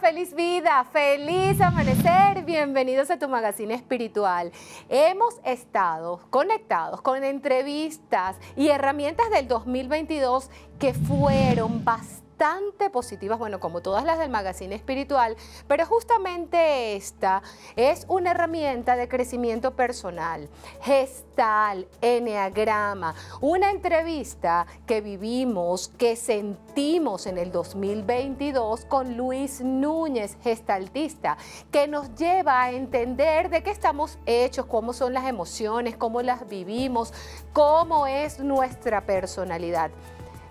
Feliz vida, feliz amanecer. Bienvenidos a tu magazine espiritual. Hemos estado conectados con entrevistas y herramientas del 2022 que fueron bastante bastante positivas, bueno, como todas las del magazine espiritual, pero justamente esta es una herramienta de crecimiento personal, gestal, eneagrama, una entrevista que vivimos, que sentimos en el 2022 con Luis Núñez, gestaltista, que nos lleva a entender de qué estamos hechos, cómo son las emociones, cómo las vivimos, cómo es nuestra personalidad.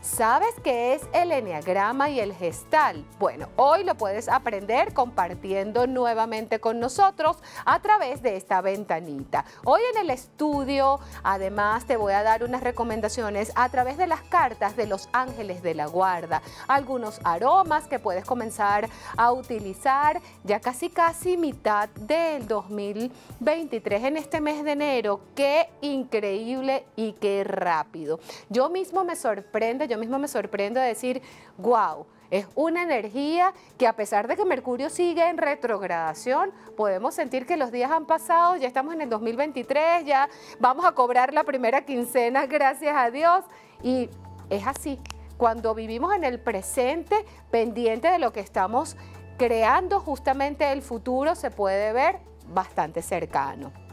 ¿Sabes qué es el enneagrama y el gestal? Bueno, hoy lo puedes aprender compartiendo nuevamente con nosotros a través de esta ventanita. Hoy en el estudio, además, te voy a dar unas recomendaciones a través de las cartas de los ángeles de la guarda, algunos aromas que puedes comenzar a utilizar ya casi casi mitad del 2023 en este mes de enero. Qué increíble y qué rápido. Yo mismo me sorprende, mismo me sorprendo de decir, wow, es una energía que a pesar de que Mercurio sigue en retrogradación, podemos sentir que los días han pasado, ya estamos en el 2023, ya vamos a cobrar la primera quincena, gracias a Dios. Y es así, cuando vivimos en el presente, pendiente de lo que estamos creando, justamente el futuro se puede ver bastante cercano.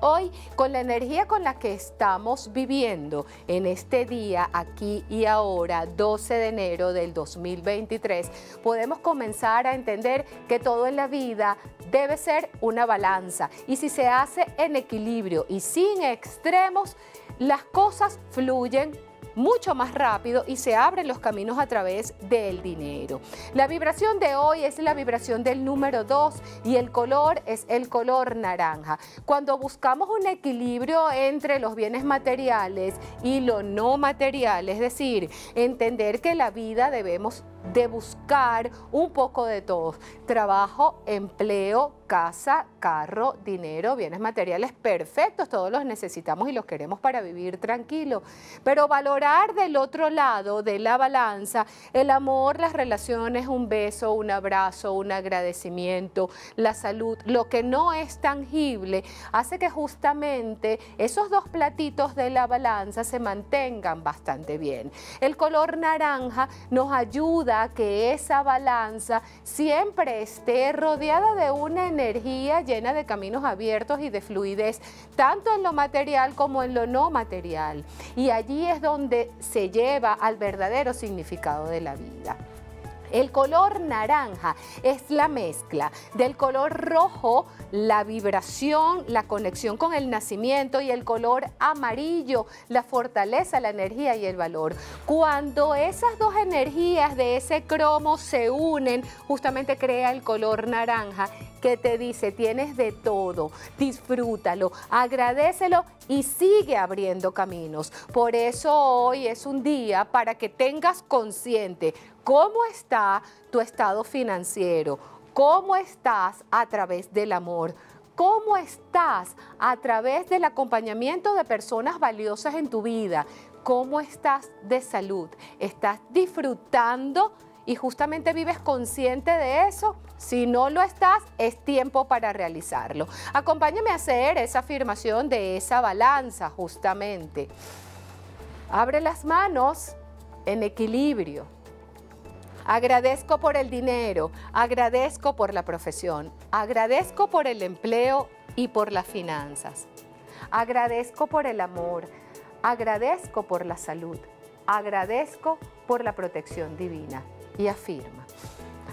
Hoy, con la energía con la que estamos viviendo en este día, aquí y ahora, 12 de enero del 2023, podemos comenzar a entender que todo en la vida debe ser una balanza. Y si se hace en equilibrio y sin extremos, las cosas fluyen mucho más rápido y se abren los caminos a través del dinero. La vibración de hoy es la vibración del número 2 y el color es el color naranja. Cuando buscamos un equilibrio entre los bienes materiales y lo no material, es decir, entender que la vida debemos de buscar un poco de todo. Trabajo, empleo, casa, carro, dinero, bienes materiales perfectos, todos los necesitamos y los queremos para vivir tranquilo. Pero valorar del otro lado de la balanza el amor, las relaciones, un beso, un abrazo, un agradecimiento, la salud, lo que no es tangible, hace que justamente esos dos platitos de la balanza se mantengan bastante bien. El color naranja nos ayuda que esa balanza siempre esté rodeada de una energía llena de caminos abiertos y de fluidez, tanto en lo material como en lo no material. Y allí es donde se lleva al verdadero significado de la vida. El color naranja es la mezcla del color rojo, la vibración, la conexión con el nacimiento y el color amarillo, la fortaleza, la energía y el valor. Cuando esas dos energías de ese cromo se unen, justamente crea el color naranja que te dice, tienes de todo, disfrútalo, agradecelo y sigue abriendo caminos. Por eso hoy es un día para que tengas consciente cómo está tu estado financiero, cómo estás a través del amor, cómo estás a través del acompañamiento de personas valiosas en tu vida, cómo estás de salud, estás disfrutando y justamente vives consciente de eso, si no lo estás, es tiempo para realizarlo. Acompáñame a hacer esa afirmación de esa balanza justamente. Abre las manos en equilibrio. Agradezco por el dinero, agradezco por la profesión, agradezco por el empleo y por las finanzas. Agradezco por el amor, agradezco por la salud, agradezco por la protección divina y afirma,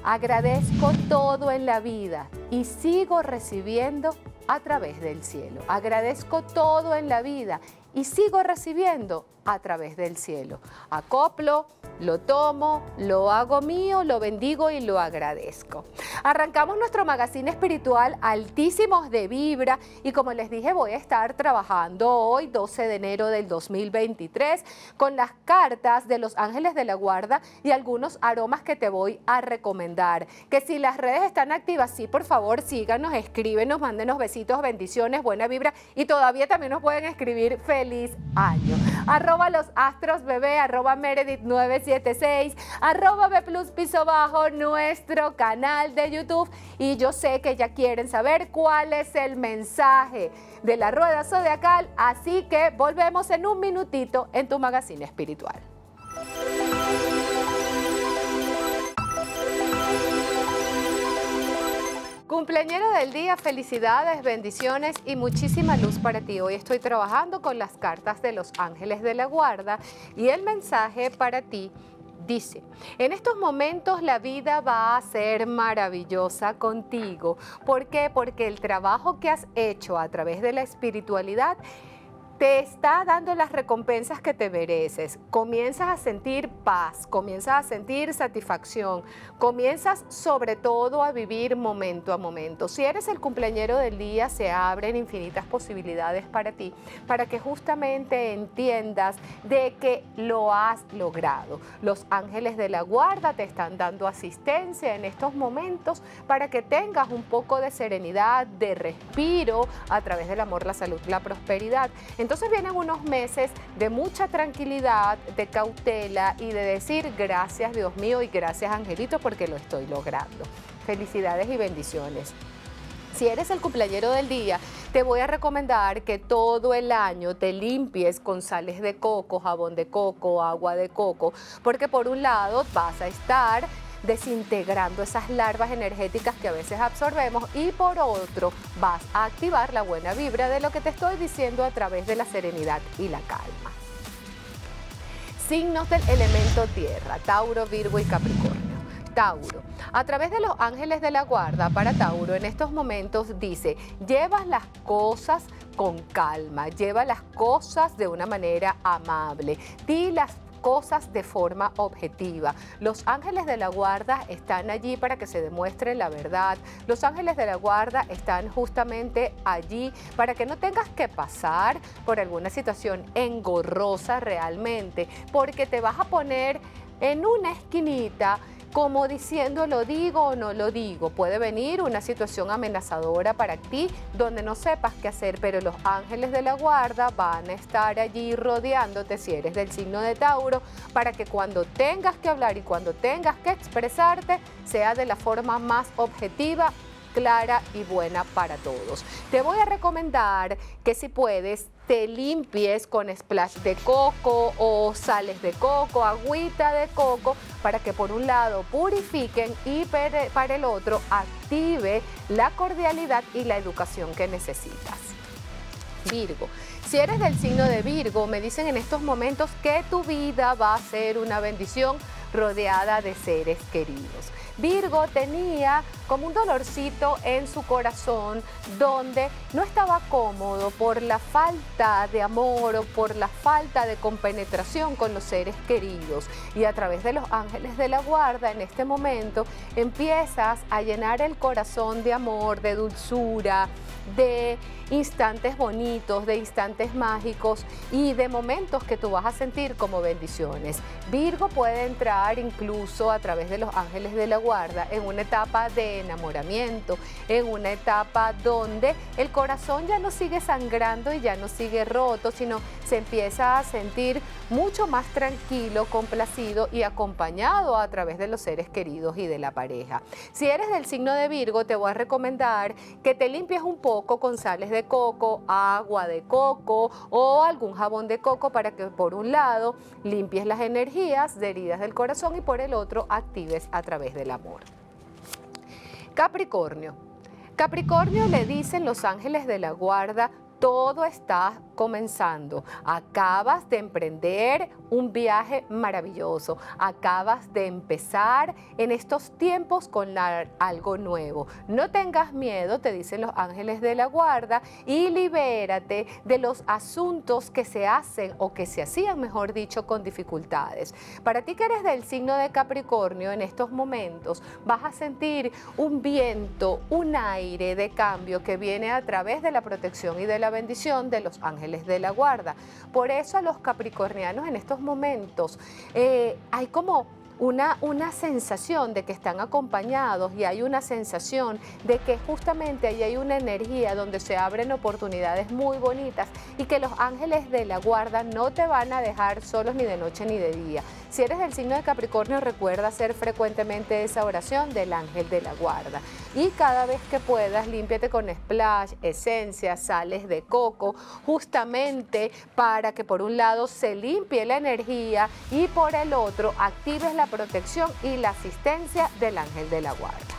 agradezco todo en la vida y sigo recibiendo a través del cielo. Agradezco todo en la vida y sigo recibiendo a través del cielo. Acoplo, lo tomo, lo hago mío, lo bendigo y lo agradezco. Arrancamos nuestro magazine espiritual Altísimos de Vibra y como les dije voy a estar trabajando hoy 12 de enero del 2023 con las cartas de los ángeles de la guarda y algunos aromas que te voy a recomendar. Que si las redes están activas, sí, por favor síganos, escríbenos, mándenos besitos, bendiciones, buena vibra y todavía también nos pueden escribir feliz año. Los astros bebé, arroba Meredith 976, arroba B Plus Piso Bajo, nuestro canal de YouTube. Y yo sé que ya quieren saber cuál es el mensaje de la rueda zodiacal, así que volvemos en un minutito en tu magazine espiritual. Cumpleañero del día, felicidades, bendiciones y muchísima luz para ti. Hoy estoy trabajando con las cartas de los ángeles de la guarda y el mensaje para ti dice, en estos momentos la vida va a ser maravillosa contigo. ¿Por qué? Porque el trabajo que has hecho a través de la espiritualidad te está dando las recompensas que te mereces. Comienzas a sentir paz, comienzas a sentir satisfacción, comienzas sobre todo a vivir momento a momento. Si eres el cumpleañero del día, se abren infinitas posibilidades para ti, para que justamente entiendas de que lo has logrado. Los ángeles de la guarda te están dando asistencia en estos momentos para que tengas un poco de serenidad, de respiro a través del amor, la salud, la prosperidad. Vienen unos meses de mucha tranquilidad, de cautela y de decir gracias Dios mío y gracias Angelito porque lo estoy logrando. Felicidades y bendiciones. Si eres el cumpleañero del día, te voy a recomendar que todo el año te limpies con sales de coco, jabón de coco, agua de coco, porque por un lado vas a estar desintegrando esas larvas energéticas que a veces absorbemos y por otro vas a activar la buena vibra de lo que te estoy diciendo a través de la serenidad y la calma. Signos del elemento tierra, Tauro, Virgo y Capricornio. Tauro. A través de los ángeles de la guarda para Tauro en estos momentos dice, llevas las cosas con calma, lleva las cosas de una manera amable, di las cosas de forma objetiva. Los ángeles de la guarda están allí para que se demuestre la verdad. Los ángeles de la guarda están justamente allí para que no tengas que pasar por alguna situación engorrosa realmente, porque te vas a poner en una esquinita como diciendo lo digo o no lo digo. Puede venir una situación amenazadora para ti donde no sepas qué hacer, pero los ángeles de la guarda van a estar allí rodeándote si eres del signo de Tauro para que cuando tengas que hablar y cuando tengas que expresarte sea de la forma más objetiva clara y buena para todos. Te voy a recomendar que si puedes te limpies con splash de coco o sales de coco, agüita de coco, para que por un lado purifiquen y para el otro active la cordialidad y la educación que necesitas. Virgo. Si eres del signo de Virgo, me dicen en estos momentos que tu vida va a ser una bendición rodeada de seres queridos. Virgo tenía como un dolorcito en su corazón donde no estaba cómodo por la falta de amor o por la falta de compenetración con los seres queridos. Y a través de los ángeles de la guarda en este momento empiezas a llenar el corazón de amor, de dulzura, de instantes bonitos, de instantes mágicos y de momentos que tú vas a sentir como bendiciones. Virgo puede entrar incluso a través de los ángeles de la guarda en una etapa de enamoramiento, en una etapa donde el corazón ya no sigue sangrando y ya no sigue roto, sino se empieza a sentir mucho más tranquilo, complacido y acompañado a través de los seres queridos y de la pareja. Si eres del signo de Virgo, te voy a recomendar que te limpies un poco con sales de coco, agua de coco o algún jabón de coco para que por un lado limpies las energías de heridas del corazón y por el otro actives a través del amor. Capricornio. Capricornio le dicen los ángeles de la guarda, todo está comenzando. Acabas de emprender un viaje maravilloso. Acabas de empezar en estos tiempos con algo nuevo. No tengas miedo, te dicen los ángeles de la guarda, y libérate de los asuntos que se hacen o que se hacían, mejor dicho, con dificultades. Para ti que eres del signo de Capricornio, en estos momentos vas a sentir un viento, un aire de cambio que viene a través de la protección y de la bendición de los ángeles de la guarda. Por eso a los capricornianos en estos momentos eh, hay como una, una sensación de que están acompañados y hay una sensación de que justamente ahí hay una energía donde se abren oportunidades muy bonitas y que los ángeles de la guarda no te van a dejar solos ni de noche ni de día. Si eres del signo de Capricornio, recuerda hacer frecuentemente esa oración del ángel de la guarda. Y cada vez que puedas, límpiate con splash, esencia, sales de coco, justamente para que por un lado se limpie la energía y por el otro actives la protección y la asistencia del ángel de la guarda.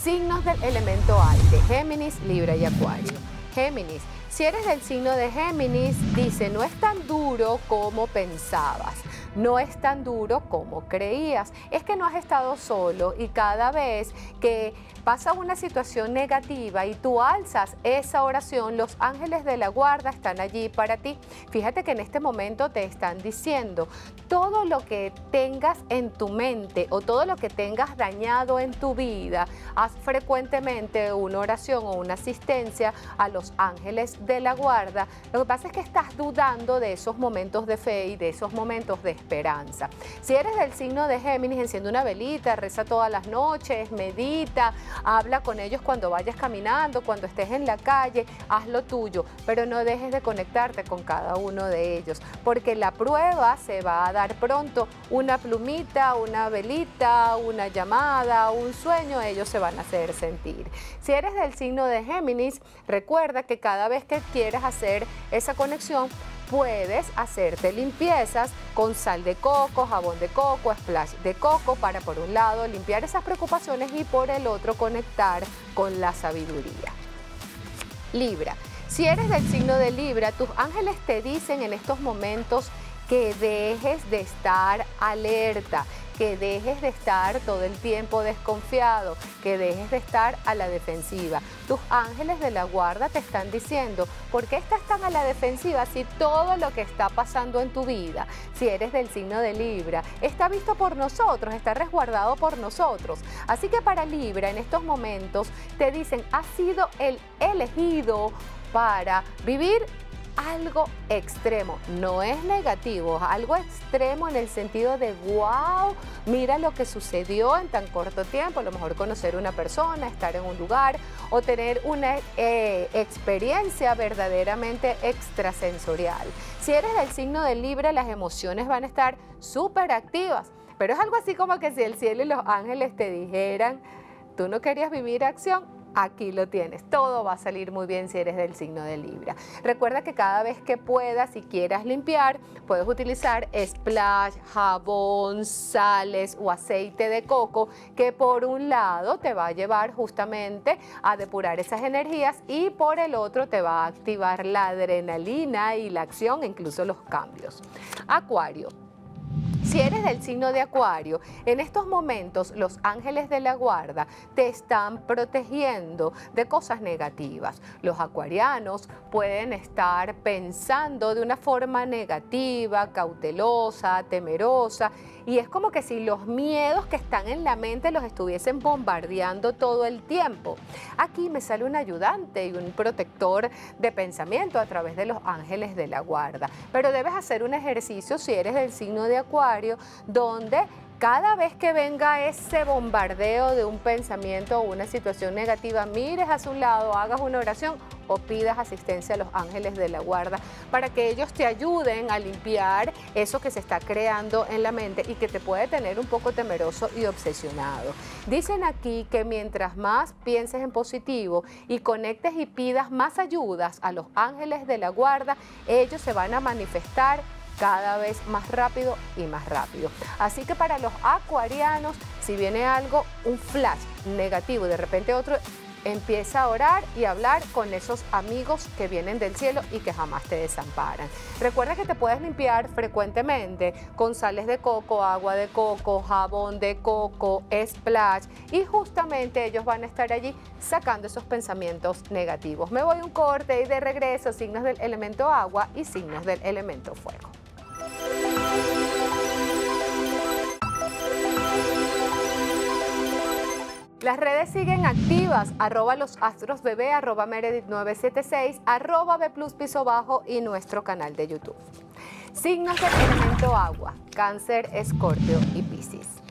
Signos del elemento aire, Géminis, Libra y Acuario. Géminis, si eres del signo de Géminis, dice, no es tan duro como pensabas no es tan duro como creías. Es que no has estado solo y cada vez que pasa una situación negativa y tú alzas esa oración, los ángeles de la guarda están allí para ti. Fíjate que en este momento te están diciendo, todo lo que tengas en tu mente o todo lo que tengas dañado en tu vida, haz frecuentemente una oración o una asistencia a los ángeles de la guarda. Lo que pasa es que estás dudando de esos momentos de fe y de esos momentos de esperanza. Si eres del signo de Géminis, enciende una velita, reza todas las noches, medita, habla con ellos cuando vayas caminando, cuando estés en la calle, haz lo tuyo, pero no dejes de conectarte con cada uno de ellos, porque la prueba se va a dar pronto. Una plumita, una velita, una llamada, un sueño, ellos se van a hacer sentir. Si eres del signo de Géminis, recuerda que cada vez que quieras hacer esa conexión, puedes hacerte limpiezas con sal de coco, jabón de coco, splash de coco para por un lado limpiar esas preocupaciones y por el otro conectar con la sabiduría. Libra. Si eres del signo de Libra, tus ángeles te dicen en estos momentos que dejes de estar alerta, que dejes de estar todo el tiempo desconfiado, que dejes de estar a la defensiva. Tus ángeles de la guarda te están diciendo, ¿por qué estás tan a la defensiva si todo lo que está pasando en tu vida, si eres del signo de Libra, está visto por nosotros, está resguardado por nosotros? Así que para Libra en estos momentos te dicen, has sido el elegido para vivir algo extremo, no es negativo, algo extremo en el sentido de wow, mira lo que sucedió en tan corto tiempo, a lo mejor conocer una persona, estar en un lugar o tener una eh, experiencia verdaderamente extrasensorial. Si eres del signo de Libra, las emociones van a estar súper activas, pero es algo así como que si el cielo y los ángeles te dijeran, tú no querías vivir acción, aquí lo tienes. Todo va a salir muy bien si eres del signo de Libra. Recuerda que cada vez que puedas y quieras limpiar, puedes utilizar splash, jabón, sales o aceite de coco, que por un lado te va a llevar justamente a depurar esas energías y por el otro te va a activar la adrenalina y la acción, incluso los cambios. Acuario. Si eres del signo de Acuario, en estos momentos los ángeles de la guarda te están protegiendo de cosas negativas. Los acuarianos pueden estar pensando de una forma negativa, cautelosa, temerosa y es como que si los miedos que están en la mente los estuviesen bombardeando todo el tiempo. Aquí me sale un ayudante y un protector de pensamiento a través de los ángeles de la guarda. Pero debes hacer un ejercicio si eres del signo de Acuario, donde cada vez que venga ese bombardeo de un pensamiento o una situación negativa, mires a su lado, hagas una oración o pidas asistencia a los ángeles de la guarda para que ellos te ayuden a limpiar eso que se está creando en la mente y que te puede tener un poco temeroso y obsesionado. Dicen aquí que mientras más pienses en positivo y conectes y pidas más ayudas a los ángeles de la guarda, ellos se van a manifestar cada vez más rápido y más rápido. Así que para los acuarianos, si viene algo, un flash negativo, de repente otro empieza a orar y hablar con esos amigos que vienen del cielo y que jamás te desamparan. Recuerda que te puedes limpiar frecuentemente con sales de coco, agua de coco, jabón de coco, splash y justamente ellos van a estar allí sacando esos pensamientos negativos. Me voy un corte y de regreso signos del elemento agua y signos del elemento fuego. Las redes siguen activas, arroba los astros bebé, arroba Meredith 976, arroba B plus piso bajo y nuestro canal de YouTube. Signos del elemento agua, cáncer, escorpio y piscis.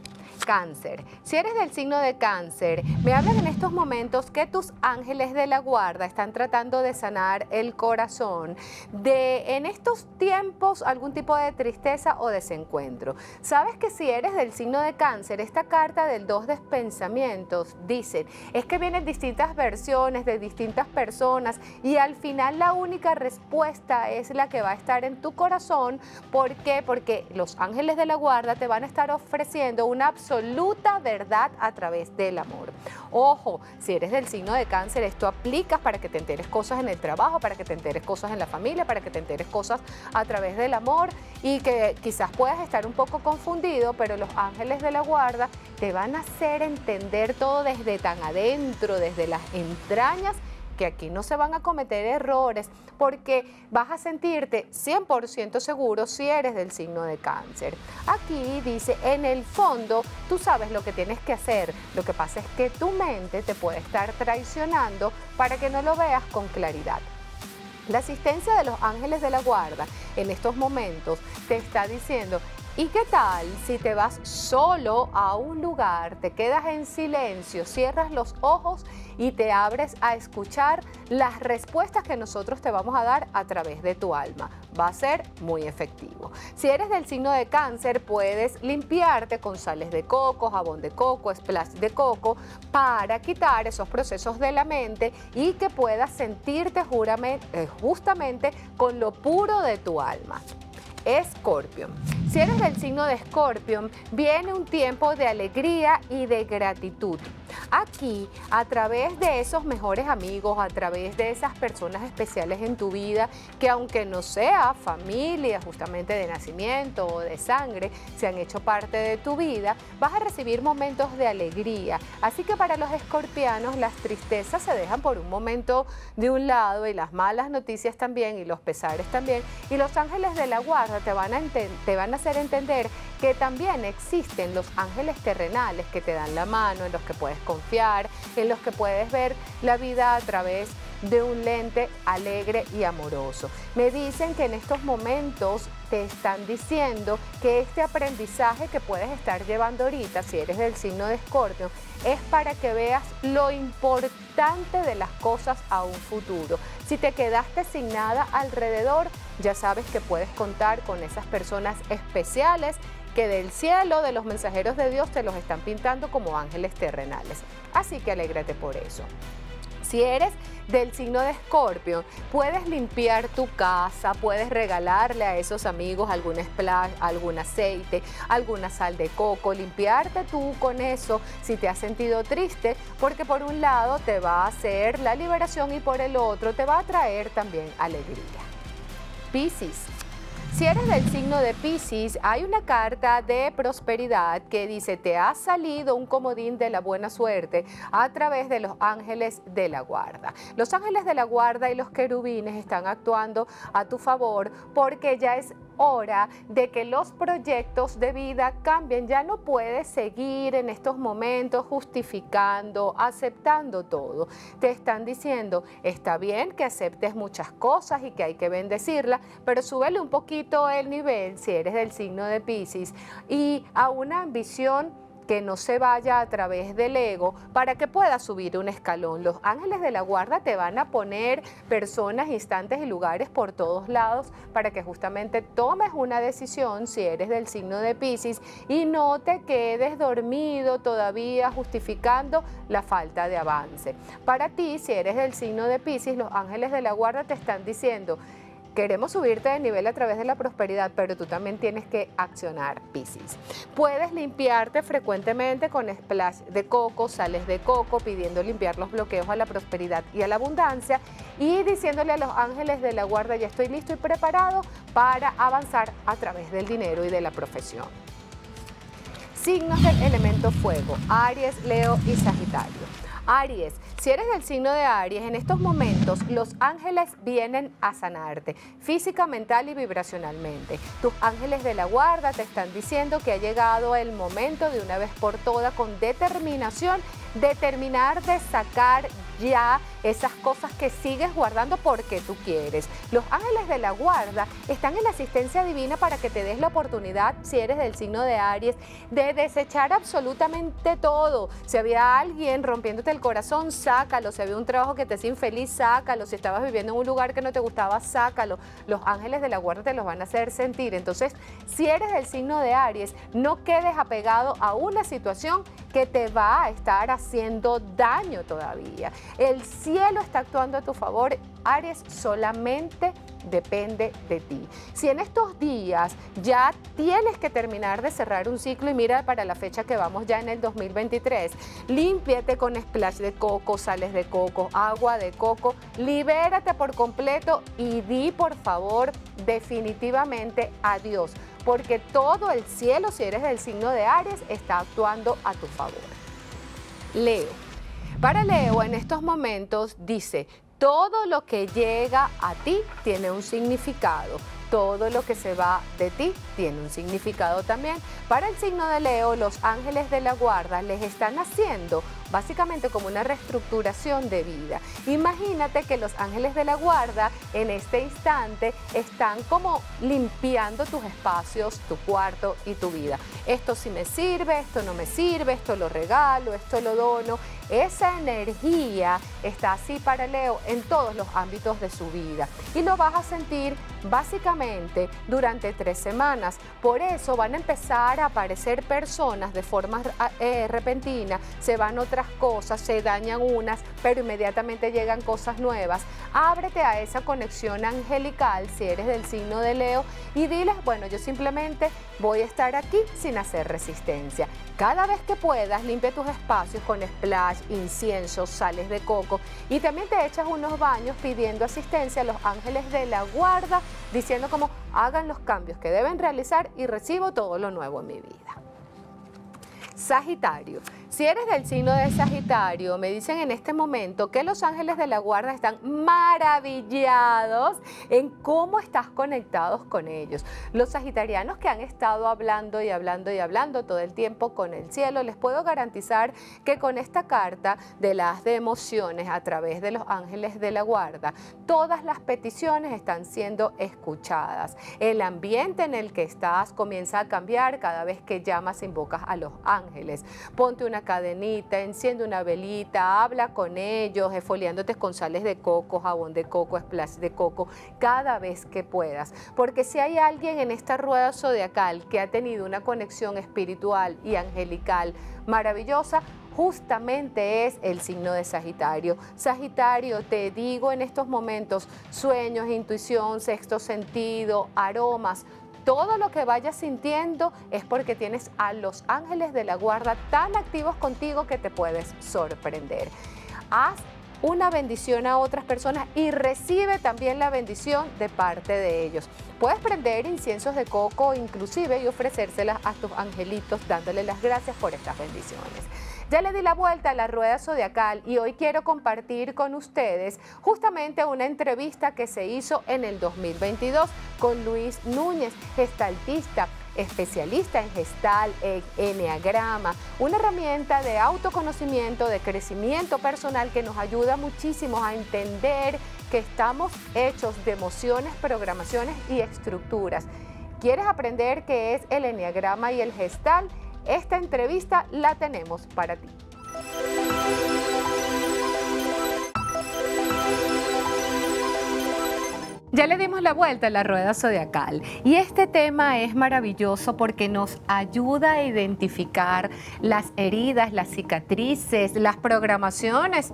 Cáncer. Si eres del signo de cáncer, me hablan en estos momentos que tus ángeles de la guarda están tratando de sanar el corazón de en estos tiempos algún tipo de tristeza o desencuentro. Sabes que si eres del signo de cáncer, esta carta del dos de pensamientos dice, es que vienen distintas versiones de distintas personas y al final la única respuesta es la que va a estar en tu corazón. ¿Por qué? Porque los ángeles de la guarda te van a estar ofreciendo una absoluta absoluta verdad a través del amor. Ojo, si eres del signo de cáncer, esto aplica para que te enteres cosas en el trabajo, para que te enteres cosas en la familia, para que te enteres cosas a través del amor y que quizás puedas estar un poco confundido, pero los ángeles de la guarda te van a hacer entender todo desde tan adentro, desde las entrañas que aquí no se van a cometer errores porque vas a sentirte 100% seguro si eres del signo de cáncer. Aquí dice, en el fondo, tú sabes lo que tienes que hacer. Lo que pasa es que tu mente te puede estar traicionando para que no lo veas con claridad. La asistencia de los ángeles de la guarda en estos momentos te está diciendo, ¿Y qué tal si te vas solo a un lugar, te quedas en silencio, cierras los ojos y te abres a escuchar las respuestas que nosotros te vamos a dar a través de tu alma? Va a ser muy efectivo. Si eres del signo de cáncer, puedes limpiarte con sales de coco, jabón de coco, splash de coco, para quitar esos procesos de la mente y que puedas sentirte eh, justamente con lo puro de tu alma. Escorpio. Si eres del signo de Escorpio, viene un tiempo de alegría y de gratitud. Aquí, a través de esos mejores amigos, a través de esas personas especiales en tu vida, que aunque no sea familia justamente de nacimiento o de sangre, se han hecho parte de tu vida, vas a recibir momentos de alegría. Así que para los escorpianos las tristezas se dejan por un momento de un lado y las malas noticias también y los pesares también. Y los ángeles de la guarda te van a, te van a hacer entender que también existen los ángeles terrenales que te dan la mano, en los que puedes confiar, en los que puedes ver la vida a través de un lente alegre y amoroso. Me dicen que en estos momentos te están diciendo que este aprendizaje que puedes estar llevando ahorita, si eres del signo de Escorpio, es para que veas lo importante de las cosas a un futuro. Si te quedaste sin nada alrededor, ya sabes que puedes contar con esas personas especiales que del cielo, de los mensajeros de Dios, te los están pintando como ángeles terrenales. Así que alégrate por eso. Si eres del signo de Escorpio, puedes limpiar tu casa, puedes regalarle a esos amigos algún splash, algún aceite, alguna sal de coco, limpiarte tú con eso si te has sentido triste, porque por un lado te va a hacer la liberación y por el otro te va a traer también alegría. Piscis. Si eres del signo de Pisces, hay una carta de prosperidad que dice, te ha salido un comodín de la buena suerte a través de los ángeles de la guarda. Los ángeles de la guarda y los querubines están actuando a tu favor porque ya es hora de que los proyectos de vida cambien. Ya no puedes seguir en estos momentos justificando, aceptando todo. Te están diciendo, está bien que aceptes muchas cosas y que hay que bendecirla, pero súbele un poquito el nivel si eres del signo de Pisces y a una ambición que no se vaya a través del ego para que pueda subir un escalón. Los ángeles de la guarda te van a poner personas, instantes y lugares por todos lados para que justamente tomes una decisión si eres del signo de Pisces y no te quedes dormido todavía justificando la falta de avance. Para ti, si eres del signo de Pisces, los ángeles de la guarda te están diciendo, Queremos subirte de nivel a través de la prosperidad, pero tú también tienes que accionar, Piscis. Puedes limpiarte frecuentemente con splash de coco, sales de coco, pidiendo limpiar los bloqueos a la prosperidad y a la abundancia y diciéndole a los ángeles de la guarda, ya estoy listo y preparado para avanzar a través del dinero y de la profesión. Signos del elemento fuego, Aries, Leo y Sagitario. Aries, si eres del signo de Aries, en estos momentos los ángeles vienen a sanarte física, mental y vibracionalmente. Tus ángeles de la guarda te están diciendo que ha llegado el momento de una vez por todas con determinación de terminar de sacar ya esas cosas que sigues guardando porque tú quieres. Los ángeles de la guarda están en la asistencia divina para que te des la oportunidad, si eres del signo de Aries, de desechar absolutamente todo. Si había alguien rompiéndote el corazón, sácalo. Si había un trabajo que te hacía infeliz, sácalo. Si estabas viviendo en un lugar que no te gustaba, sácalo. Los ángeles de la guarda te los van a hacer sentir. Entonces, si eres del signo de Aries, no quedes apegado a una situación que te va a estar haciendo daño todavía. El cielo está actuando a tu favor. Aries solamente depende de ti. Si en estos días ya tienes que terminar de cerrar un ciclo y mira para la fecha que vamos ya en el 2023, límpiate con splash de coco, sales de coco, agua de coco, libérate por completo y di por favor definitivamente adiós, porque todo el cielo, si eres del signo de Aries, está actuando a tu favor. Leo. Para Leo en estos momentos dice, todo lo que llega a ti tiene un significado. Todo lo que se va de ti tiene un significado también. Para el signo de Leo, los ángeles de la guarda les están haciendo básicamente como una reestructuración de vida. Imagínate que los ángeles de la guarda en este instante están como limpiando tus espacios, tu cuarto y tu vida. Esto sí me sirve, esto no me sirve, esto lo regalo, esto lo dono. Esa energía está así para Leo en todos los ámbitos de su vida y lo vas a sentir básicamente durante tres semanas. Por eso van a empezar a aparecer personas de forma eh, repentina, se van otras cosas, se dañan unas, pero inmediatamente llegan cosas nuevas. Ábrete a esa conexión angelical si eres del signo de Leo y diles, bueno, yo simplemente voy a estar aquí sin hacer resistencia. Cada vez que puedas, limpia tus espacios con splash, incienso, sales de coco y también te echas unos baños pidiendo asistencia a los ángeles de la guarda, diciendo como hagan los cambios que deben realizar y recibo todo lo nuevo en mi vida. Sagitario. Si eres del signo de Sagitario, me dicen en este momento que los ángeles de la guarda están maravillados en cómo estás conectados con ellos. Los sagitarianos que han estado hablando y hablando y hablando todo el tiempo con el cielo, les puedo garantizar que con esta carta de las de emociones a través de los ángeles de la guarda, todas las peticiones están siendo escuchadas. El ambiente en el que estás comienza a cambiar cada vez que llamas invocas a los ángeles. Ponte una cadenita, enciende una velita, habla con ellos, esfoliándote con sales de coco, jabón de coco, splash de coco, cada vez que puedas. Porque si hay alguien en esta rueda zodiacal que ha tenido una conexión espiritual y angelical maravillosa, justamente es el signo de Sagitario. Sagitario, te digo en estos momentos, sueños, intuición, sexto sentido, aromas, todo lo que vayas sintiendo es porque tienes a los ángeles de la guarda tan activos contigo que te puedes sorprender. Haz una bendición a otras personas y recibe también la bendición de parte de ellos. Puedes prender inciensos de coco inclusive y ofrecérselas a tus angelitos dándole las gracias por estas bendiciones. Ya le di la vuelta a la rueda zodiacal y hoy quiero compartir con ustedes justamente una entrevista que se hizo en el 2022 con Luis Núñez, gestaltista especialista en gestal, en enneagrama, una herramienta de autoconocimiento, de crecimiento personal que nos ayuda muchísimo a entender que estamos hechos de emociones, programaciones y estructuras. ¿Quieres aprender qué es el enneagrama y el gestal? Esta entrevista la tenemos para ti. Ya le dimos la vuelta a la rueda zodiacal y este tema es maravilloso porque nos ayuda a identificar las heridas, las cicatrices, las programaciones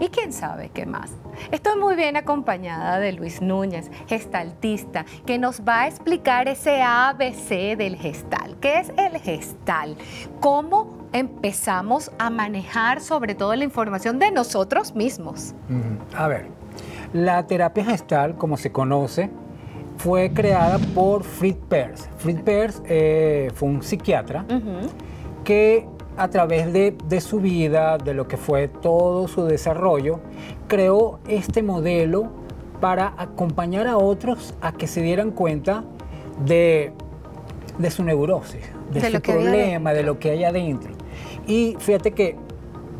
y quién sabe qué más. Estoy muy bien acompañada de Luis Núñez, gestaltista, que nos va a explicar ese ABC del gestal. ¿Qué es el gestal? ¿Cómo empezamos a manejar sobre todo la información de nosotros mismos? A ver, la terapia gestal, como se conoce, fue creada por Fritz Perls. Fritz Perls eh, fue un psiquiatra que a través de, su vida, de lo que fue todo su desarrollo, creó este modelo para acompañar a otros a que se dieran cuenta de, su neurosis, de, su problema, de lo que hay adentro. Y fíjate que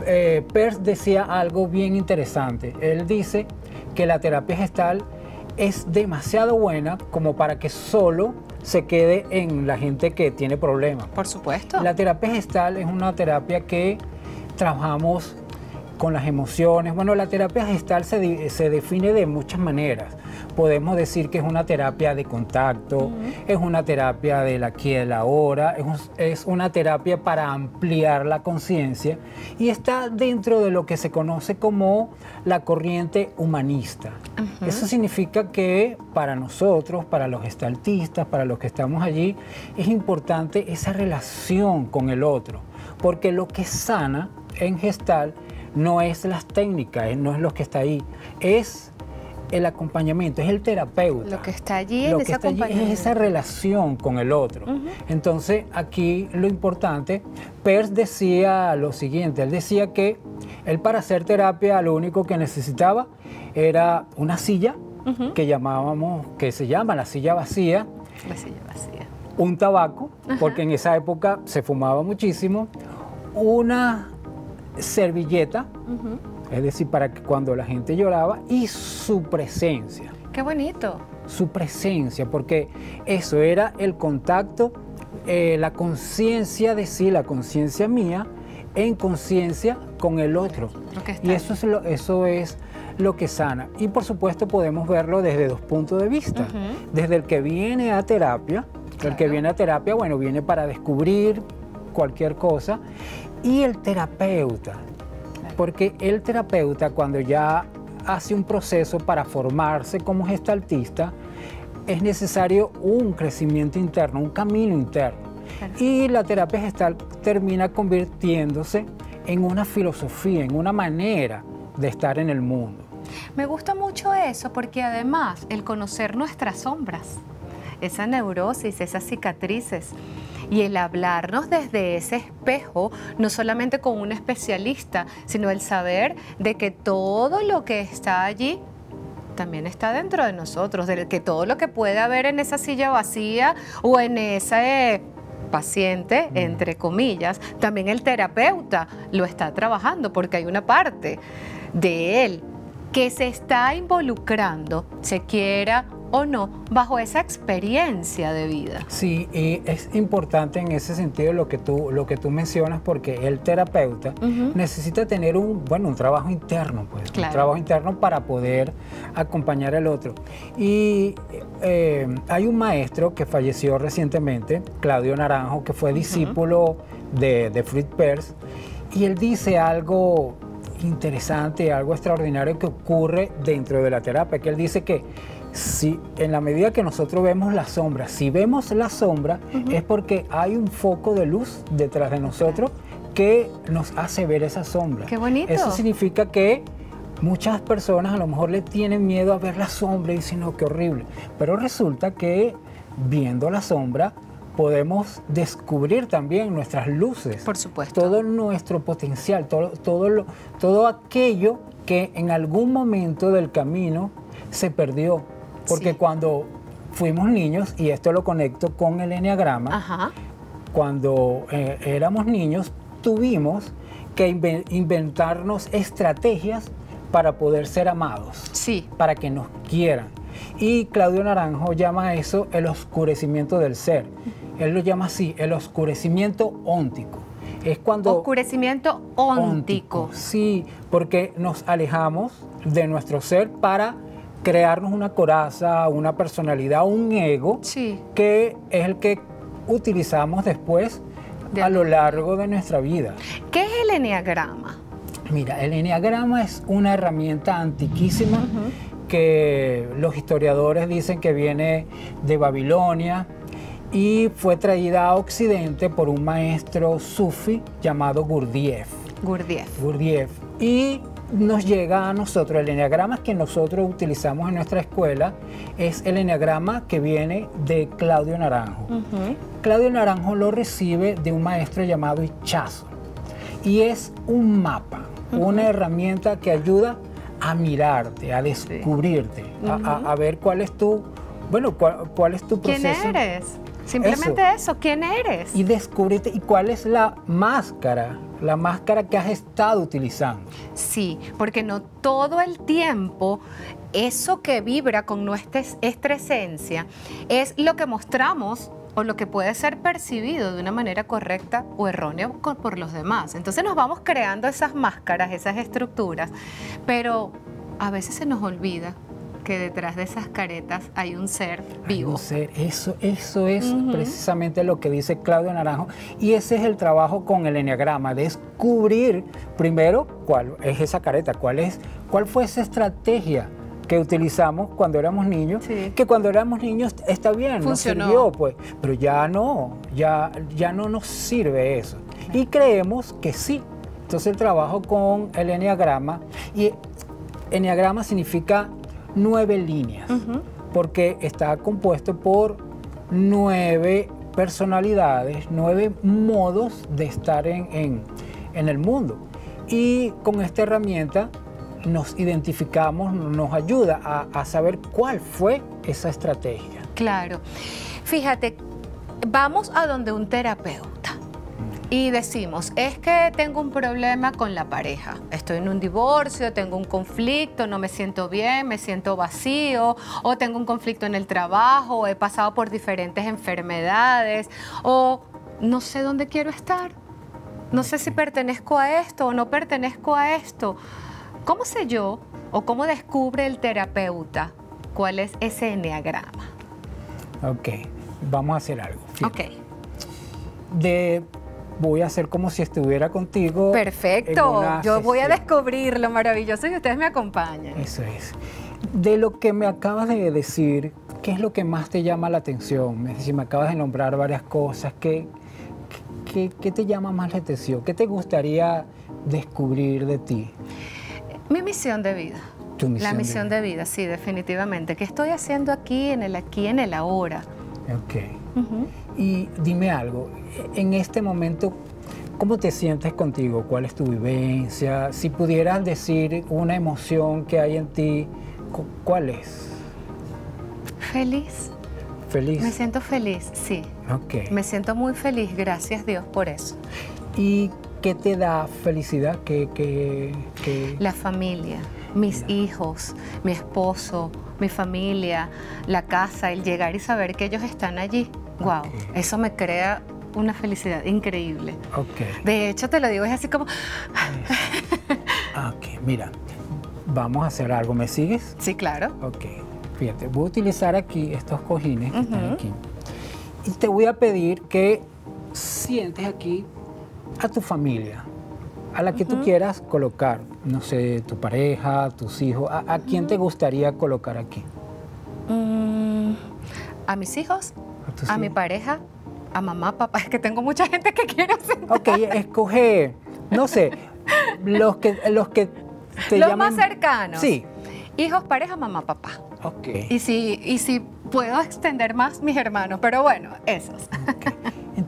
eh, Peirce decía algo bien interesante. Él dice que la terapia gestal es demasiado buena como para que solo se quede en la gente que tiene problemas. Por supuesto. La terapia gestal es una terapia que trabajamos con las emociones. Bueno, la terapia gestal se, se define de muchas maneras. Podemos decir que es una terapia de contacto, es una terapia de la aquí y de la ahora, es, es una terapia para ampliar la conciencia y está dentro de lo que se conoce como la corriente humanista. Eso significa que para nosotros, para los gestaltistas, para los que estamos allí, es importante esa relación con el otro, porque lo que sana en gestal no es las técnicas, no es lo que está ahí, es el acompañamiento, es el terapeuta. Lo que está allí, lo que está allí es esa relación con el otro. Entonces, aquí lo importante, Peirce decía lo siguiente, él decía que él para hacer terapia lo único que necesitaba era una silla, que llamábamos, que se llama la silla vacía. La silla vacía. Un tabaco, porque en esa época se fumaba muchísimo, una servilleta, es decir, para que cuando la gente lloraba, y su presencia. Qué bonito. Su presencia, porque eso era el contacto, eh, la conciencia de sí, la conciencia mía, en conciencia con el otro. Y eso es, lo, eso es lo que sana. Y por supuesto podemos verlo desde dos puntos de vista. Desde el que viene a terapia, el que viene a terapia, bueno, viene para descubrir cualquier cosa, y el terapeuta, porque el terapeuta cuando ya hace un proceso para formarse como gestaltista, es necesario un crecimiento interno, un camino interno. Y la terapia gestal termina convirtiéndose en una filosofía, en una manera de estar en el mundo. Me gusta mucho eso porque además el conocer nuestras sombras, esa neurosis, esas cicatrices, y el hablarnos desde ese espejo, no solamente con un especialista, sino el saber de que todo lo que está allí también está dentro de nosotros, de que todo lo que puede haber en esa silla vacía o en ese paciente, entre comillas, también el terapeuta lo está trabajando porque hay una parte de él que se está involucrando, se quiera o no bajo esa experiencia de vida. Sí, y es importante en ese sentido lo que tú, lo que tú mencionas porque el terapeuta necesita tener un, bueno, un trabajo interno, pues, un trabajo interno para poder acompañar al otro. Y eh, hay un maestro que falleció recientemente, Claudio Naranjo, que fue discípulo de, de Fritz Perls, y él dice algo interesante, algo extraordinario que ocurre dentro de la terapia, que él dice que si en la medida que nosotros vemos la sombra, si vemos la sombra, es porque hay un foco de luz detrás de nosotros que nos hace ver esa sombra. Qué bonito. Eso significa que muchas personas a lo mejor le tienen miedo a ver la sombra y dicen, no, qué horrible. Pero resulta que viendo la sombra podemos descubrir también nuestras luces. Por supuesto. Todo nuestro potencial, todo, todo, todo aquello que en algún momento del camino se perdió porque cuando fuimos niños, y esto lo conecto con el enneagrama, cuando eh, éramos niños tuvimos que inventarnos estrategias para poder ser amados, sí. para que nos quieran. Y Claudio Naranjo llama a eso el oscurecimiento del ser. Él lo llama así, el oscurecimiento óntico. Es cuando... Oscurecimiento óntico. Sí, porque nos alejamos de nuestro ser para crearnos una coraza, una personalidad, un ego, que es el que utilizamos después a lo largo de nuestra vida. ¿Qué es el eneagrama? Mira, el eneagrama es una herramienta antiquísima que los historiadores dicen que viene de Babilonia y fue traída a Occidente por un maestro sufi llamado Gurdjieff. Gurdjieff. Gurdjieff. Y nos llega a nosotros, el enneagrama que nosotros utilizamos en nuestra escuela es el enneagrama que viene de Claudio Naranjo. Claudio Naranjo lo recibe de un maestro llamado Hichazo y es un mapa, una herramienta que ayuda a mirarte, a descubrirte, a, ver cuál es tu, bueno, cuál, es tu proceso. ¿Quién eres? Simplemente eso, ¿quién eres? Y descubrirte, ¿y cuál es la máscara? La máscara que has estado utilizando. Sí, porque no todo el tiempo eso que vibra con nuestra esencia es lo que mostramos o lo que puede ser percibido de una manera correcta o errónea por los demás. Entonces nos vamos creando esas máscaras, esas estructuras, pero a veces se nos olvida que detrás de esas caretas hay un ser vivo. un ser, eso, eso es precisamente lo que dice Claudio Naranjo. Y ese es el trabajo con el enneagrama, descubrir primero cuál es esa careta, cuál, es, cuál fue esa estrategia que utilizamos cuando éramos niños, que cuando éramos niños está bien, Funcionó. nos sirvió, pues, pero ya no, ya, ya no nos sirve eso. Y creemos que sí. Entonces el trabajo con el enneagrama, y enneagrama significa nueve líneas, porque está compuesto por nueve personalidades, nueve modos de estar en, el mundo. Y con esta herramienta nos identificamos, nos ayuda a, a, saber cuál fue esa estrategia. Claro. Fíjate, vamos a donde un terapeuta y decimos, es que tengo un problema con la pareja, estoy en un divorcio, tengo un conflicto, no me siento bien, me siento vacío, o tengo un conflicto en el trabajo, o he pasado por diferentes enfermedades, o no sé dónde quiero estar, no sé si pertenezco a esto o no pertenezco a esto. ¿Cómo sé yo o cómo descubre el terapeuta cuál es ese enneagrama? Ok, vamos a hacer algo. Ok. De voy a hacer como si estuviera contigo. Perfecto, yo voy a descubrir lo maravilloso y ustedes me acompañan. Eso es. De lo que me acabas de decir, ¿qué es lo que más te llama la atención? Es decir, me acabas de nombrar varias cosas. ¿Qué, qué, qué te llama más la atención? ¿Qué te gustaría descubrir de ti? Mi misión de vida. ¿Tu misión la misión de vida? sí, definitivamente. ¿Qué estoy haciendo aquí, en el aquí, en el ahora? Ok. Y dime algo, en este momento, ¿cómo te sientes contigo? ¿Cuál es tu vivencia? Si pudieras decir una emoción que hay en ti, ¿cuál es? Feliz. ¿Feliz? Me siento feliz, sí. Ok. Me siento muy feliz, gracias Dios por eso. ¿Y qué te da felicidad? ¿Qué, La familia, mis hijos, mi esposo, mi familia, la casa, el llegar y saber que ellos están allí. Wow, eso me crea una felicidad increíble. Ok. De hecho, te lo digo, es así como... ok, mira, vamos a hacer algo. ¿Me sigues? Sí, claro. Ok, fíjate, voy a utilizar aquí estos cojines que están aquí. Y te voy a pedir que sientes aquí a tu familia, a la que tú quieras colocar, no sé, tu pareja, tus hijos, ¿a, quién te gustaría colocar aquí? Mm, a mis hijos, a, mi pareja, a mamá, papá, es que tengo mucha gente que quiero sentar. Ok, escoge, no sé, los que, los que te los más cercanos. Sí. Hijos, pareja, mamá, papá. Ok. Y si, y si puedo extender más, mis hermanos, pero bueno, esos.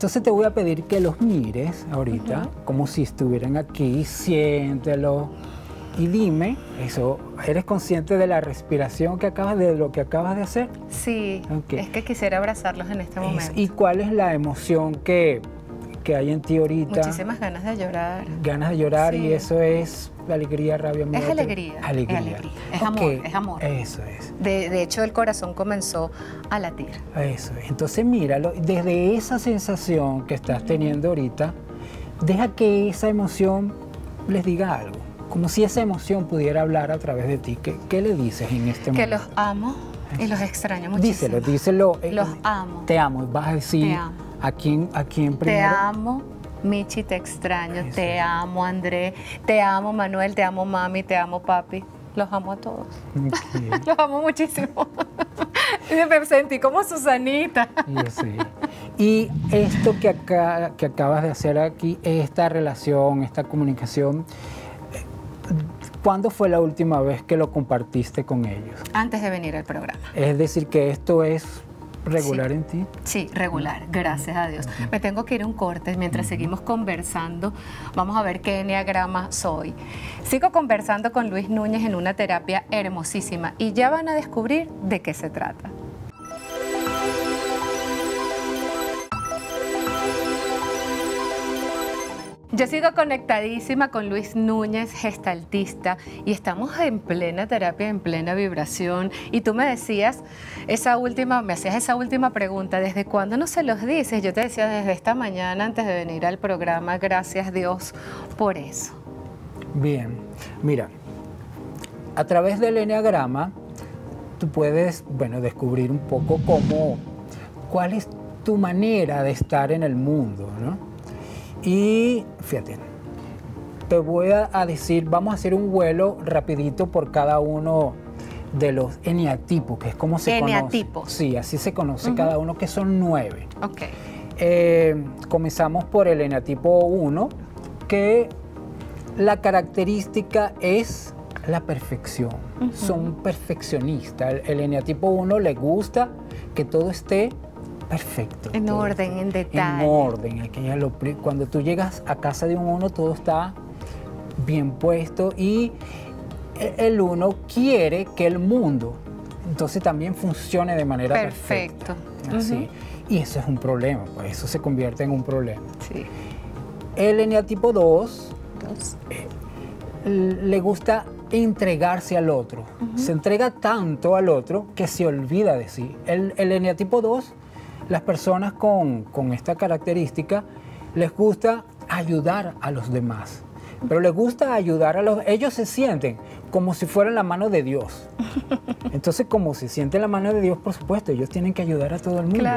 Entonces te voy a pedir que los mires ahorita, como si estuvieran aquí, siéntelo y dime, eso, ¿eres consciente de la respiración que acabas de lo que acabas de hacer? Sí, es que quisiera abrazarlos en este momento. ¿Y cuál es la emoción que, que hay en ti ahorita? Muchísimas ganas de llorar. Ganas de llorar y eso es alegría, rabia, miedo. Es alegría. Alegría. Es, alegría. es amor, es amor. Eso es. De, hecho, el corazón comenzó a latir. Eso es. Entonces, míralo, desde esa sensación que estás teniendo ahorita, deja que esa emoción les diga algo. Como si esa emoción pudiera hablar a través de ti. ¿Qué, qué le dices en este momento? Que los amo y los extraño muchísimo. Díselo, díselo. Eh, los amo. Te amo. Vas a decir a quién, a quién primero. Te amo Michi, te extraño, te amo, André, te amo, Manuel, te amo, mami, te amo, papi. Los amo a todos. Los amo muchísimo. me sentí como Susanita. Y esto que, acá, que acabas de hacer aquí, esta relación, esta comunicación, ¿cuándo fue la última vez que lo compartiste con ellos? Antes de venir al programa. Es decir, que esto es regular en ti? Sí, regular, gracias a Dios. Me tengo que ir un corte mientras seguimos conversando. Vamos a ver qué enneagrama soy. Sigo conversando con Luis Núñez en una terapia hermosísima y ya van a descubrir de qué se trata. Yo sigo conectadísima con Luis Núñez, gestaltista, y estamos en plena terapia, en plena vibración. Y tú me decías esa última, me hacías esa última pregunta, ¿desde cuándo no se los dices? Yo te decía desde esta mañana antes de venir al programa, gracias Dios por eso. Bien, mira, a través del enneagrama tú puedes, bueno, descubrir un poco cómo, cuál es tu manera de estar en el mundo, ¿no? Y fíjate, te voy a decir, vamos a hacer un vuelo rapidito por cada uno de los eneatipos, que es como se Eneatipos. conoce. Sí, así se conoce cada uno, que son nueve. Ok. Eh, comenzamos por el eneatipo 1, que la característica es la perfección. Son perfeccionistas. El, el eneatipo 1 le gusta que todo esté perfecto. En orden, en detalle. En orden. Cuando tú llegas a casa de un uno, todo está bien puesto y el uno quiere que el mundo entonces también funcione de manera perfecta. Perfecto. Así. Y eso es un problema, pues eso se convierte en un problema. Sí. El eneatipo 2 eh, le gusta entregarse al otro. Se entrega tanto al otro que se olvida de sí. El, el eneatipo 2 las personas con, esta característica les gusta ayudar a los demás, pero les gusta ayudar a los... Ellos se sienten como si fueran la mano de Dios. Entonces, como se siente la mano de Dios, por supuesto, ellos tienen que ayudar a todo el mundo.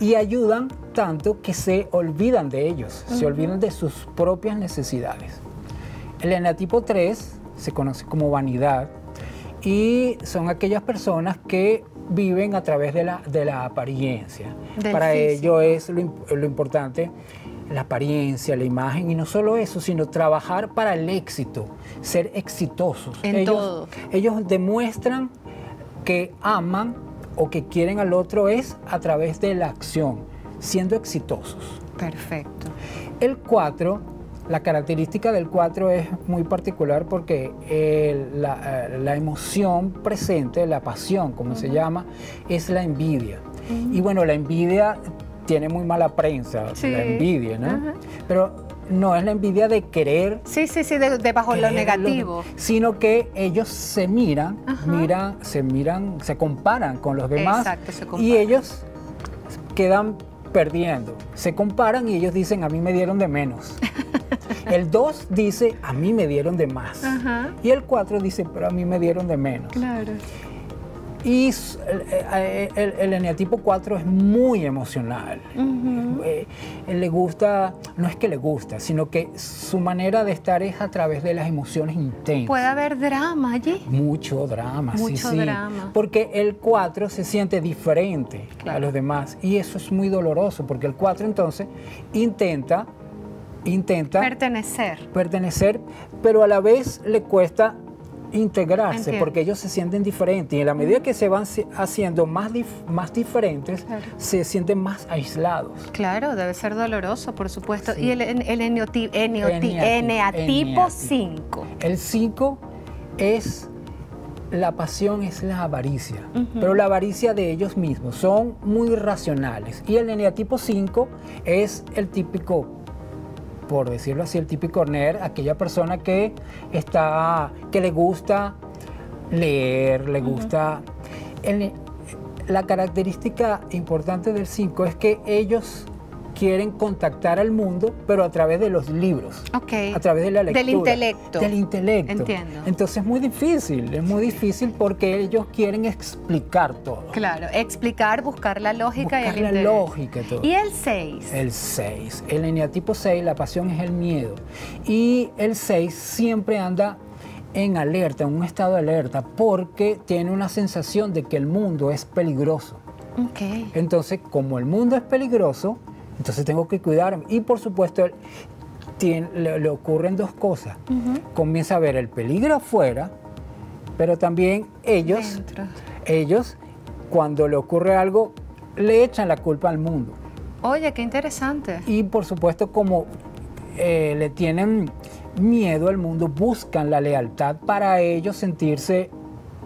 Y ayudan tanto que se olvidan de ellos, se olvidan de sus propias necesidades. El enatipo 3 se conoce como vanidad y son aquellas personas que viven a través de la, de la apariencia. Para ellos es lo, importante la apariencia, la imagen y no solo eso, sino trabajar para el éxito, ser exitosos. En ellos, todo. Ellos demuestran que aman o que quieren al otro es a través de la acción, siendo exitosos. Perfecto. El 4 la característica del 4 es muy particular porque eh, la, emoción presente, la pasión, como se llama, es la envidia. Y bueno, la envidia tiene muy mala prensa, la envidia, ¿no? Pero no es la envidia de querer. Sí, sí, sí, de, bajo lo negativo. sino que ellos se miran, miran, se miran, se comparan con los demás. Exacto, se comparan. Y ellos quedan perdiendo. Se comparan y ellos dicen, a mí me dieron de menos. El 2 dice, a mí me dieron de más. Y el 4 dice, pero a mí me dieron de menos. Claro. Y el, el, eneatipo 4 es muy emocional. Eh, le gusta, no es que le gusta, sino que su manera de estar es a través de las emociones intensas. Puede haber drama allí. Mucho drama, Mucho sí, drama. Porque el 4 se siente diferente a los demás. Y eso es muy doloroso, porque el 4 entonces intenta intenta pertenecer. Pertenecer, pero a la vez le cuesta integrarse porque ellos se sienten diferentes y en la medida que se van haciendo más, más diferentes, se sienten más aislados. Claro, debe ser doloroso, por supuesto. Y el, el eneatipo 5. El 5 es la pasión es la avaricia, pero la avaricia de ellos mismos, son muy racionales. Y el eneatipo 5 es el típico por decirlo así, el típico nerd, aquella persona que está, que le gusta leer, le gusta. la característica importante del 5 es que ellos quieren contactar al mundo, pero a través de los libros. A través de la lectura. Del intelecto. Del intelecto. Entiendo. Entonces es muy difícil, es muy difícil porque ellos quieren explicar todo. Claro, explicar, buscar la lógica buscar y la lógica todo. ¿Y el 6? El 6. El eneatipo 6, la pasión es el miedo. Y el 6 siempre anda en alerta, en un estado de alerta, porque tiene una sensación de que el mundo es peligroso. Okay. Entonces, como el mundo es peligroso, entonces tengo que cuidarme. Y por supuesto, le, ocurren dos cosas. Comienza a ver el peligro afuera, pero también ellos, ellos, cuando le ocurre algo, le echan la culpa al mundo. Oye, qué interesante. Y por supuesto, como eh, le tienen miedo al mundo, buscan la lealtad para ellos sentirse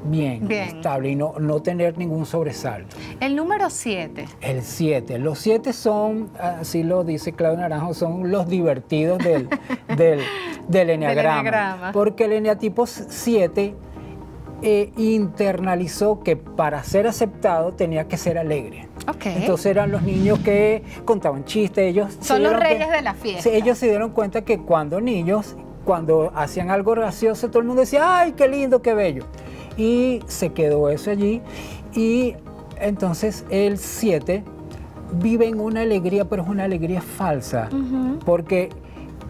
bien, Bien. estable y no, no tener ningún sobresalto. El número 7. El 7. Los 7 son, así lo dice Claudio Naranjo, son los divertidos del, del, del enneagrama. enneagrama. Porque el eneatipo 7 eh, internalizó que para ser aceptado tenía que ser alegre. Ok. Entonces eran los niños que contaban chistes, ellos... Son los reyes de la fiesta. Ellos se dieron cuenta que cuando niños, cuando hacían algo gracioso, todo el mundo decía, ¡ay, qué lindo, qué bello! Y se quedó eso allí. Y entonces el 7 vive en una alegría, pero es una alegría falsa, porque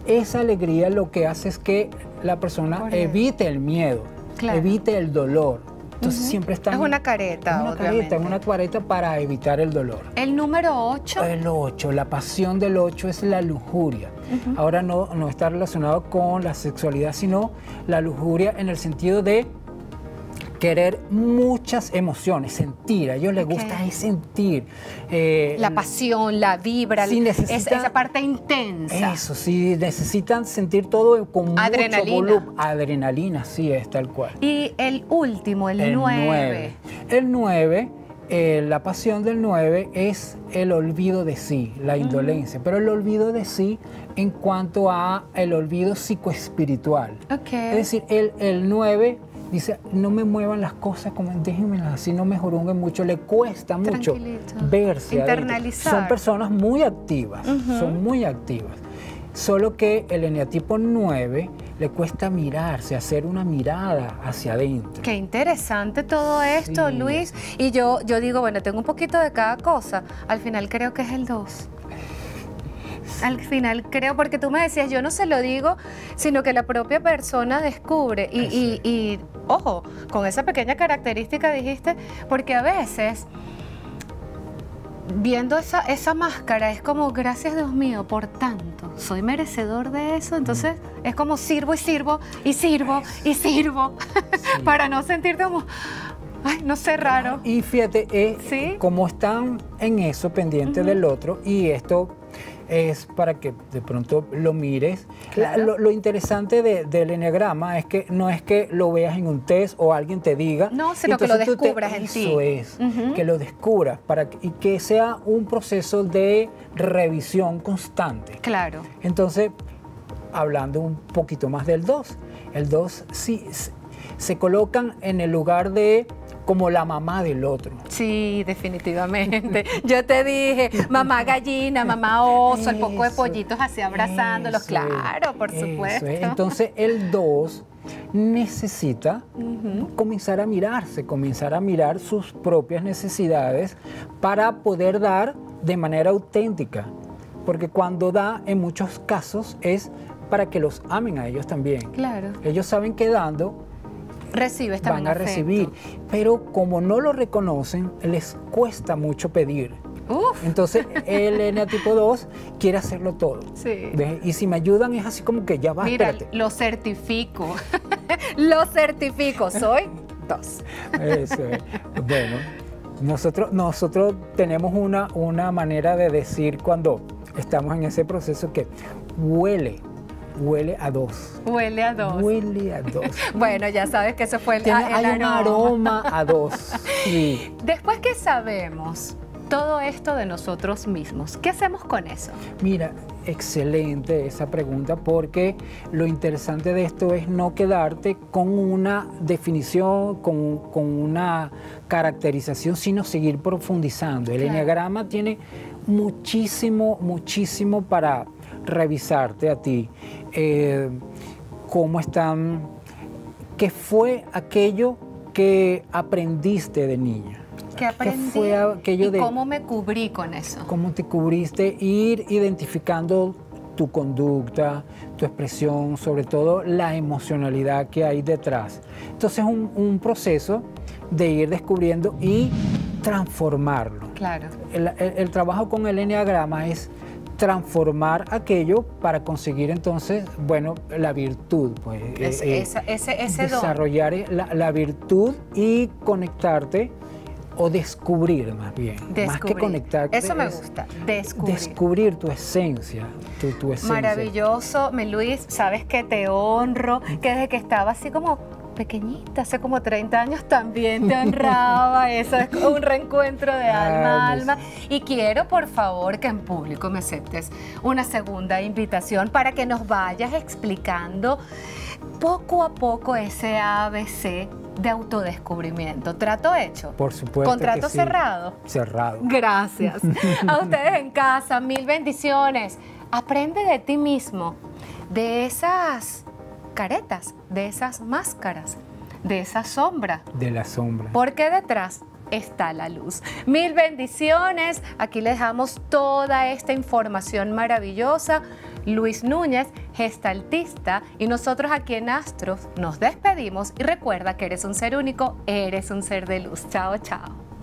esa alegría lo que hace es que la persona evite el miedo, Claro. evite el dolor. Entonces siempre está Es una careta, es una obviamente. careta, una careta para evitar el dolor. El número 8. El 8, la pasión del 8 es la lujuria. Ahora no, no está relacionado con la sexualidad, sino la lujuria en el sentido de querer muchas emociones, sentir. A ellos les gusta es sentir. Eh, La pasión, la vibra, Sí, es- necesita- esa parte intensa. Eso, sí, necesitan sentir todo con Adrenalina. mucho volumen. Adrenalina, sí, es tal cual. Y el último, el, El 9. 9. El 9, eh, la pasión del 9 es el olvido de sí, la indolencia, pero el olvido de sí en cuanto a el olvido psicoespiritual. Ok. Es decir, el, el 9 dice, no me muevan las cosas, como déjenmelas así, no me jorunguen mucho, le cuesta mucho verse. adentro. Internalizar. Son personas muy activas, son muy activas. Solo que el eneatipo 9 le cuesta mirarse, hacer una mirada hacia adentro. Qué interesante todo esto, Sí. Luis. Y yo, yo digo, bueno, tengo un poquito de cada cosa. Al final creo que es el 2. Al final creo, porque tú me decías, yo no se lo digo, sino que la propia persona descubre. Y, y- y, ojo, con esa pequeña característica dijiste, porque a veces viendo esa, esa máscara es como, gracias Dios mío, por tanto, soy merecedor de eso. Entonces es como sirvo y sirvo y sirvo y sirvo para no sentirte como, ay, no sé, raro. Y fíjate, eh, Sí. como están en eso, pendiente del otro, y esto es para que de pronto lo mires. Claro. Lo, lo interesante de- del enneagrama es que no es que lo veas en un test o alguien te diga. No, sino que lo te- descubras en ti. Eso es, que lo descubras para que- y que sea un proceso de revisión constante. Claro. Entonces, hablando un poquito más del 2, el 2 sí se colocan en el lugar de como la mamá del otro. Sí, definitivamente. Yo te dije, mamá gallina, mamá oso, el poco de pollitos así abrazándolos. eso Claro, por eso supuesto. es. Entonces, el 2 necesita comenzar a mirarse, comenzar a mirar sus propias necesidades para poder dar de manera auténtica. Porque cuando da, en muchos casos, es para que los amen a ellos también. Claro. Ellos saben que dando Recibes también van a recibir, pero como no lo reconocen, les cuesta mucho pedir. Uf, Entonces, el eneatipo 2 quiere hacerlo todo. Sí. Y si me ayudan es así como que ya va, mira, espérate. lo certifico. lo certifico. Soy dos. Eso es. Bueno, nosotros, nosotros tenemos una, una manera de decir cuando estamos en ese proceso que huele, huele a dos. Huele a dos. Huele a dos. Bueno, ya sabes que eso fue el, Tiene- el hay un aroma a dos. Sí. Después que sabemos todo esto de nosotros mismos, ¿qué hacemos con eso? Mira, excelente esa pregunta porque lo interesante de esto es no quedarte con una definición, con, con una caracterización, sino seguir profundizando. El Claro. enneagrama tiene muchísimo, muchísimo para revisarte a ti. Eh, cómo están, qué fue aquello que aprendiste de niña. ¿Qué aprendí? fue aquello ¿Y de- cómo me cubrí con eso? cómo te cubriste, ir identificando tu conducta, tu expresión, sobre todo la emocionalidad que hay detrás. Entonces es un, un proceso de ir descubriendo y transformarlo. Claro. El, el- el trabajo con el enneagrama es transformar aquello para conseguir entonces, bueno, la virtud. Pues, Es- eh, eh, esa- ese ese don. desarrollar la, la virtud y conectarte o descubrir más bien. Más que Descubrir. conectarte. Eso me es gusta, descubrir. Descubrir tu esencia, tu, tu esencia. Maravilloso, mi Luis, sabes que te honro, que desde que estaba así como pequeñita, hace como 30 años también te honraba. Eso es un reencuentro de alma a alma. Y quiero, por favor, que en público me aceptes una segunda invitación para que nos vayas explicando poco a poco ese ABC de autodescubrimiento. ¿Trato hecho? Por supuesto. ¿Contrato cerrado? Cerrado. Gracias. A ustedes en casa, mil bendiciones. Aprende de ti mismo, de esas caretas, de esas máscaras, de esa sombra. De la sombra. Porque detrás está la luz. Mil bendiciones. Aquí les dejamos toda esta información maravillosa. Luis Núñez, gestaltista, y nosotros aquí en Astros nos despedimos y recuerda que eres un ser único, eres un ser de luz. Chao, chao.